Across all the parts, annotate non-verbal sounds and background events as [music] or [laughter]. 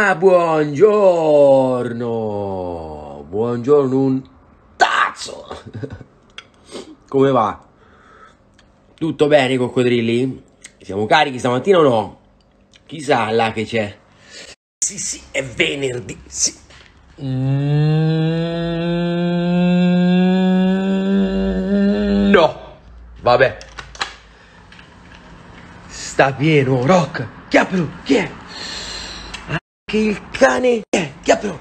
Buongiorno! Buongiorno un tazzo! [laughs] Come va? Tutto bene, coccodrilli? Siamo carichi stamattina o no? Chissà là che c'è. Sì, sì, è venerdì, sì. Mm, no! Vabbè. Sta pieno, Rock! Chiappelo! Chi è? Anche il cane! È? Chiappelo!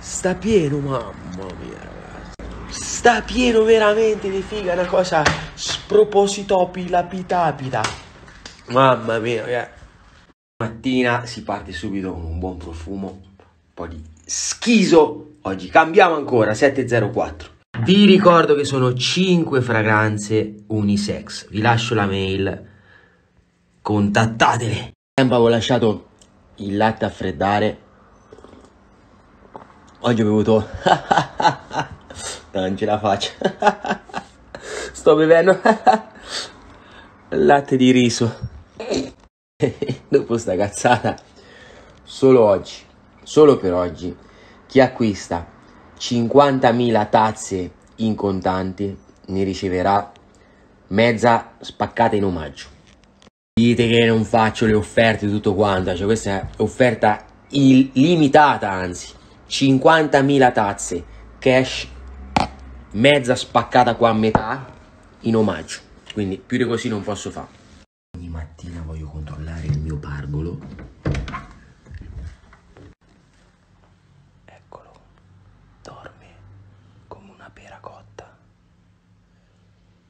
Sta pieno, mamma mia, ragazzi. Sta pieno veramente di figa, una cosa spropositopi lapitapita. Mamma mia, eh. Mattina si parte subito con un buon profumo, un po' di schiso. Oggi cambiamo ancora, 704. Vi ricordo che sono 5 fragranze unisex. Vi lascio la mail, contattatele. Tempo avevo lasciato il latte a freddare. Oggi ho bevuto... [laughs] non ce la faccio. [laughs] Sto bevendo [laughs] latte di riso. Dopo sta cazzata, solo oggi, solo per oggi, chi acquista 50.000 tazze in contanti ne riceverà mezza spaccata in omaggio. Dite che non faccio le offerte tutto quanto, cioè questa è offerta illimitata anzi, 50.000 tazze, cash, mezza spaccata qua a metà in omaggio, quindi più di così non posso fare. Ogni mattina voglio controllare il mio pargolo. Eccolo, dorme come una pera cotta.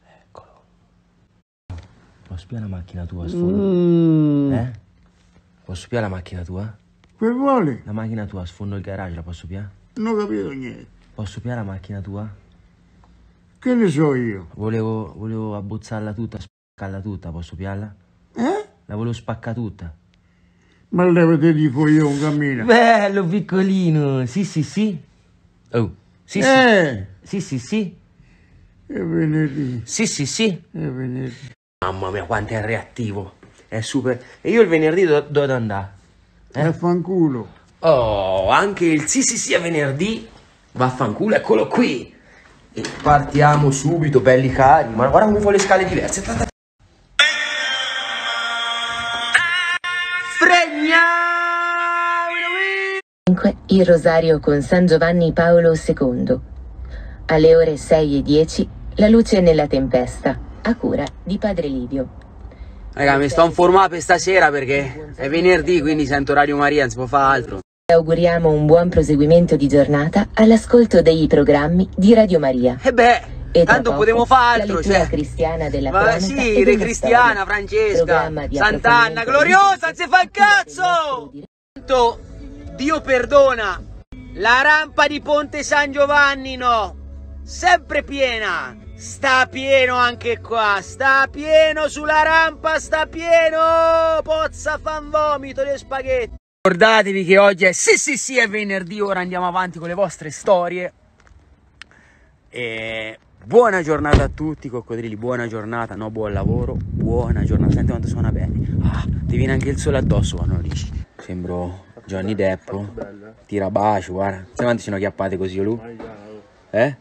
Eccolo. Posso spiare la macchina tua sfondo? Mm, Eh? Posso spiare la macchina tua? che vuole? La macchina tua sfondo il garage la posso piare? Non ho capito niente. Posso piare la macchina tua? Che ne so io? Volevo, volevo abbozzarla tutta, spaccarla tutta, posso piarla? Eh? La volevo spaccare tutta. Ma levate di un cammino. Bello piccolino, sì sì sì. Oh, sì sì. Eh, Sì sì sì. è venerdì, Sì sì sì. è venerdì. Mamma mia quanto è reattivo. È super. E io il venerdì do- dove andare? Eh? fanculo. Oh, anche il sì sì sì è venerdì. Vaffanculo, eccolo qui. E partiamo subito, belli cari. Ma guarda come fa le scale diverse. Fregna! 5 il rosario con San Giovanni Paolo II. Alle ore 6 e 10 la luce nella tempesta, a cura di Padre Livio. Raga, mi sto informando per stasera perché è venerdì, quindi sento Radio Maria, non si può fare altro. Auguriamo un buon proseguimento di giornata all'ascolto dei programmi di Radio Maria. E beh, E tanto poco, potevo fare la altro, cioè. cristiana della Ma sì, re cristiana. Francesca, Sant'Anna, gloriosa, si fa il cazzo! Tanto, Dio perdona, la rampa di Ponte San Giovanni no, sempre piena, sta pieno anche qua, sta pieno sulla rampa, sta pieno, pozza fan vomito di spaghetti. Ricordatevi che oggi è sì sì sì è venerdì, ora andiamo avanti con le vostre storie. E buona giornata a tutti, coccodrilli, buona giornata, no buon lavoro, buona giornata. Senti quanto sono belli. Ah, ti viene anche il sole addosso quando lo dici. Sembro Johnny Depp. Tira bacio, guarda. Sai quanti sono chiappate così lui? Eh?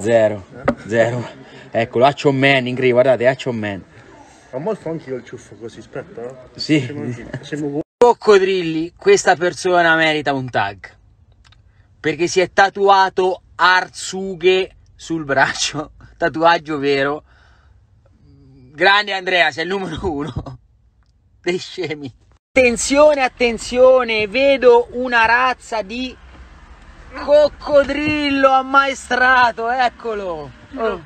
Zero, zero. Eccolo, Action Man, incredibile, guardate, Action Man. A me fa anche io il ciuffo così, aspetta. eh. Sì. Siamo Coccodrilli, questa persona merita un tag. Perché si è tatuato Arzughe sul braccio. [laughs] Tatuaggio vero. Grande Andrea, sei il numero uno. Dei scemi. Attenzione, attenzione, vedo una razza di coccodrillo ammaestrato, eccolo. Oh.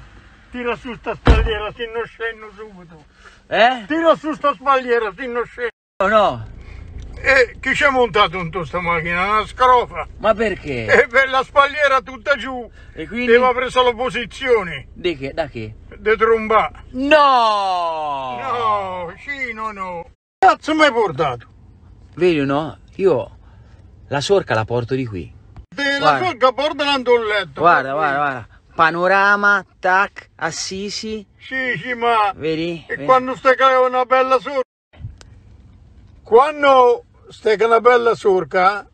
Tira su sta spalliera, se non scendo subito. Eh? Tira su sta spalliera, se non scendo. No, no. E chi ci ha montato in questa macchina? Una scrofa. Ma perché? E per la spalliera tutta giù. E quindi... Aveva preso la posizione Di che? Da che? di tromba. No! No, sì, no, no. Cazzo mi hai portato? Vedi no? Io la sorca la porto di qui. La Guarda. solca portala in un letto. Guarda, guarda, guarda. Panorama, tac, Assisi, Sì, sì, ma... vedi? E Vedi? quando stai che una bella sorca? Quando stai con una bella surca,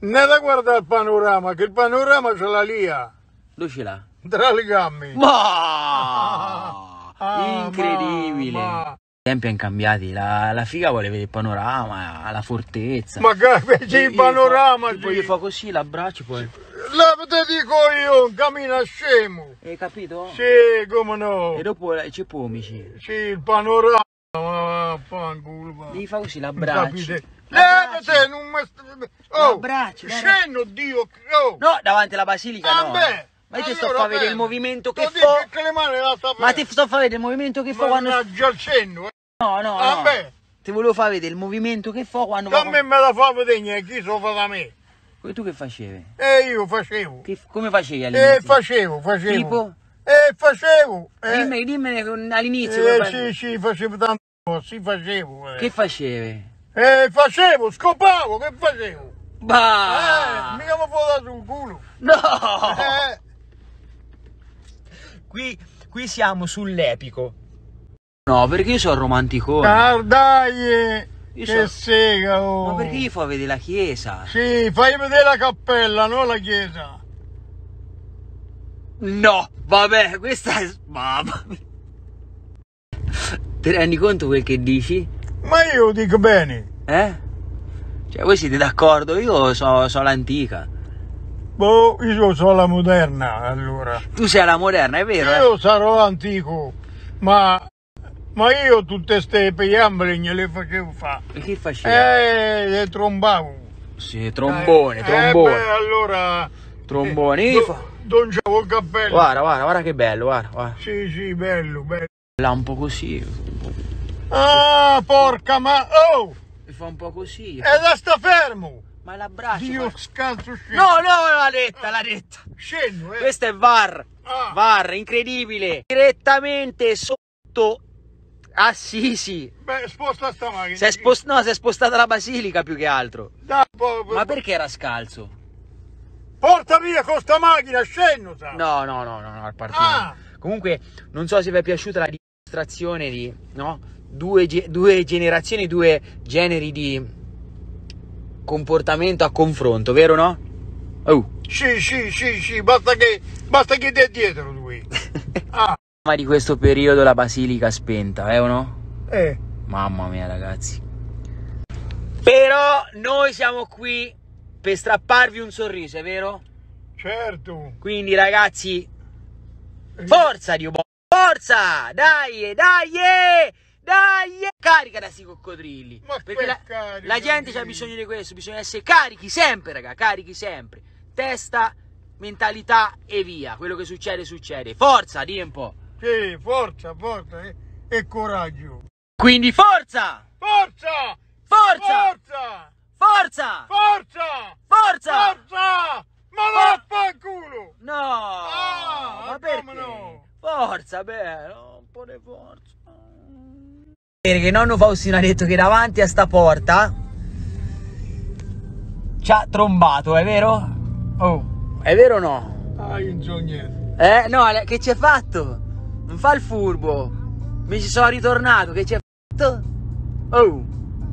ne da guardare il panorama, che il panorama ce l'ha lì, ah, Dove ce l'ha? tra le gambe. [laughs] Ma Ah, incredibile. ma- tempi hanno cambiati, la, la figa vuole vedere il panorama, la fortezza. Ma c'è il Io panorama, Gli fa, sì. gli fa così, l'abbraccio poi. La te dico io, cammina scemo. Hai capito? Sì, come no. E dopo c'è pomici. Sì, il panorama. Ma fanculo, va. Gli fa così, l'abbraccio. Levate, non mi... Oh, L'abbraccio, dai, scendo, Dio. Oh. No, davanti alla basilica Ah, no. beh, Ma io ti sto a allora vedere il movimento che fa. Ma ti sto a vedere il movimento che fa quando... Mannaggia il cenno, eh. No, no, Ah, no. beh. Ti volevo far vedere il movimento che fa quando... A me me la fa vedere chi so fa da me. E tu che facevi? E io facevo. Che- come facevi E all'inizio? facevo, facevo. Tipo? E facevo. Eh, Dimmi, dimmi all'inizio. eh, sì, sì, facevo tanto, sì, facevo. eh. Che facevi? Eh, facevo, scopavo, che facevo? Eh, Bah! mica mi può sul culo. No! Eh, Qui, qui siamo sull'epico. No, perché io sono romanticone. ah, dai, eh, Io che so- sega, oh. Ma perché gli fa vedere la chiesa? Sì, fai vedere la cappella, non la chiesa. No, vabbè, questa è... Mamma. Ti rendi conto quel che dici? Ma io dico bene. Eh? Cioè, voi siete d'accordo? Io so, so l'antica. Boh, io sono la moderna, allora. Tu sei la moderna, è vero? eh? Io sarò antico, ma, ma io tutte ste piambre le facevo fare. E che facevi? Eh, le trombavo. Sì, trombone, Eh, trombone. Eh, beh, allora... Trombone, eh, do- c'avevo il cappello. Guarda, guarda, guarda che bello, guarda, guarda. Sì, sì, bello, bello. Là un po' così. Ah, porca ma... Oh! Mi fa un po' così. E da sta fermo! Ma l'abbraccio. Dio guarda. scalzo scendo. No, no, l'ha detta, l'ha detta. Scendo, eh. Questo è VAR. Ah. VAR, incredibile. Direttamente sotto Assisi. Beh, sposta sta macchina. Si è, spost- no, si è spostata la basilica più che altro. Dai, po- po- Ma perché era scalzo? Porta via con sta macchina, scendo, sa. No, no, no, no, no, al partito. Ah. Comunque, non so se vi è piaciuta la dimostrazione di, no? Due, ge- due generazioni, due generi di comportamento a confronto, vero no? Oh. Sì, sì, sì, sì, basta che... Basta che ti è dietro lui. [laughs] Ah, Ma di questo periodo la basilica spenta, eh o no? eh. Mamma mia, ragazzi. Però noi siamo qui per strapparvi un sorriso, è vero? Certo. Quindi, ragazzi, forza Dio bo- Forza! Dai, dai! Dai! Carica da sti coccodrilli. Ma Perché la, carica, la gente ha bisogno di questo, bisogna essere carichi sempre, raga, carichi sempre. Testa, mentalità e via. Quello che succede, succede. Forza, di un po'. Sì, forza, forza eh. e coraggio. Quindi forza! Forza! Forza! Forza! Forza! Forza! Forza! Forza! Ma vaffanculo! No! Ah, ma perché? no? Forza, bello, un po' di forza. Perché nonno Faustino ha detto che davanti a sta porta ci ha trombato, è vero? Oh, è vero o no? Ah, io non so niente. Eh, no, che ci hai fatto? Non fa il furbo. Mi ci sono ritornato, che ci hai fatto? Oh,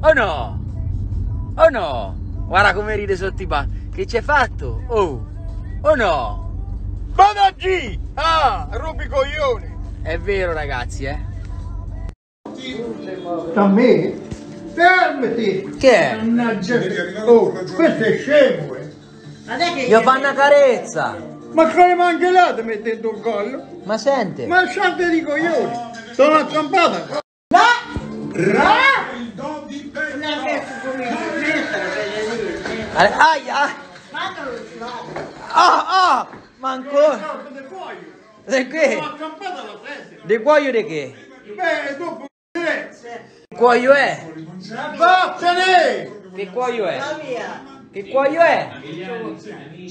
oh no! Oh no! Guarda come ride sotto i banchi. Che ci hai fatto? Oh, oh no! Vado a G! Ah, rubi coglioni! È vero ragazzi, eh? Da me? Fermati! Che è? Mannaggia! Oh, questo è scemo, eh! Gli fa una carezza! Ma come mangelate mettendo il collo? Ma sente! Ma lasciate di coglioni! Sono accampata! Ale- Aia! Ah, ah! Ma ancora! De che? accampata la testa! De cuoio di che? Beh, dopo Che cuoio è? Vattene! Che cuoio è? Che cuoio è?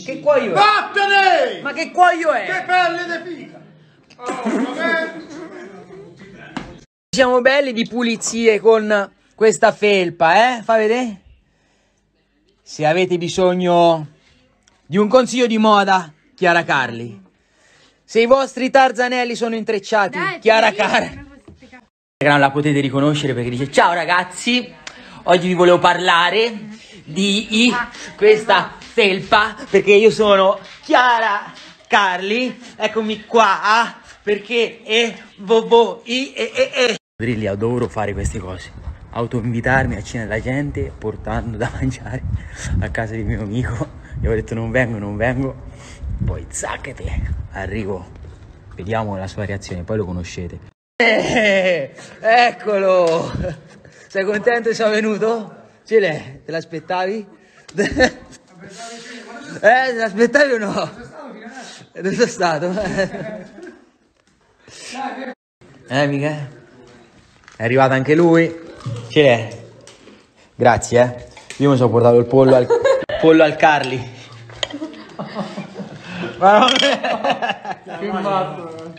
Che cuoio è? Vattene! Ma che cuoio Che è? pelle di figa! Oh, vabbè. Siamo belli di pulizie con questa felpa, eh? Fa vedere? Se avete bisogno di un consiglio di moda, Chiara Carli. Se i vostri tarzanelli sono intrecciati, Chiara Carli. Non la potete riconoscere perché dice ciao ragazzi, Oggi vi volevo parlare di questa felpa perché io sono Chiara Carli, eccomi qua perché e bobo i e e e. Drilli, adoro fare queste cose. Autoinvitarmi a cena della gente portando da mangiare a casa di mio amico. Gli ho detto non vengo, non vengo. Poi zaccate, arrivo. Vediamo la sua reazione, poi lo conoscete. Eh, eccolo! Sei contento che sia venuto? Cile, te l'aspettavi? [laughs] eh, te l'aspettavi o no? Dove sei stato? eh, mica? È arrivato anche lui. Cile, grazie, eh. Io mi sono portato il pollo al, pollo al Carli. [laughs] Ma no, [laughs] Che matto.